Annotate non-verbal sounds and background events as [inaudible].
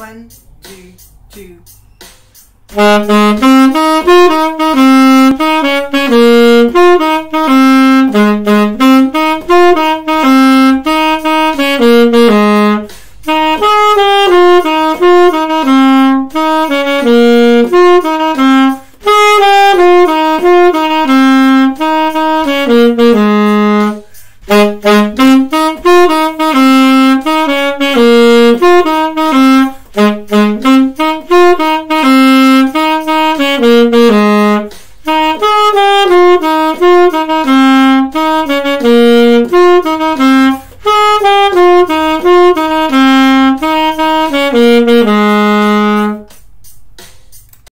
One, two, two. Thank. [laughs] Thank you.